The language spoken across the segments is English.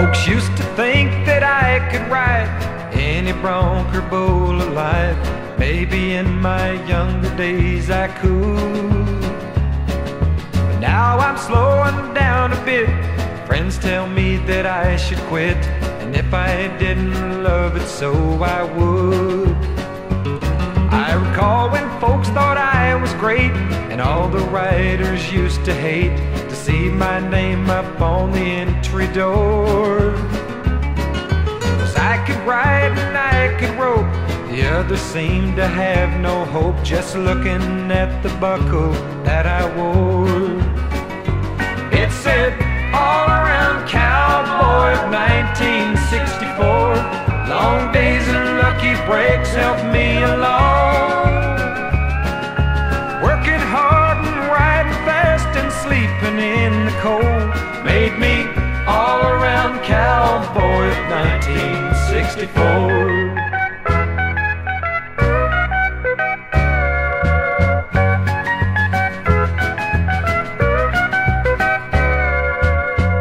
Folks used to think that I could write any bronc bowl bull alive. Maybe in my younger days I could. But now I'm slowing down a bit. Friends tell me that I should quit. And if I didn't love it so, I would. Great, and all the writers used to hate to see my name up on the entry door. Cause I could write and I could rope, the others seemed to have no hope just looking at the buckle that I wore. It said, all around cowboy of 1964. Long days and lucky breaks helped me along. Cold made me all around cowboy of 1964.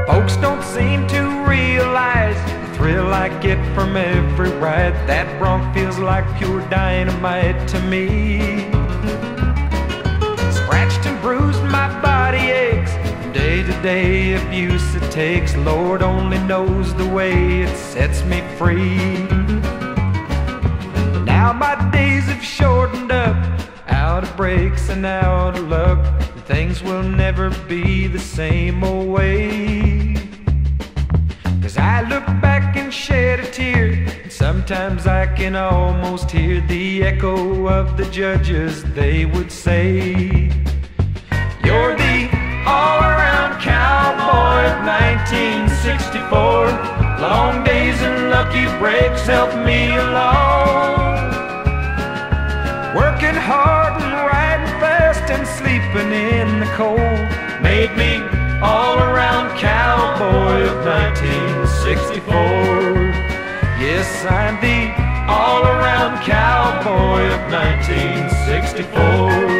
Folks don't seem to realize the thrill I get from every ride. That bronc feels like pure dynamite to me. Day abuse it takes. Lord only knows the way it sets me free. Now my days have shortened up, out of breaks and out of luck. Things will never be the same old way. Cause I look back and shed a tear. And sometimes I can almost hear the echo of the judges. They would say, 1964. Long days and lucky breaks help me along. Working hard and riding fast and sleeping in the cold made me all around cowboy of 1964. Yes, I'm the all around cowboy of 1964.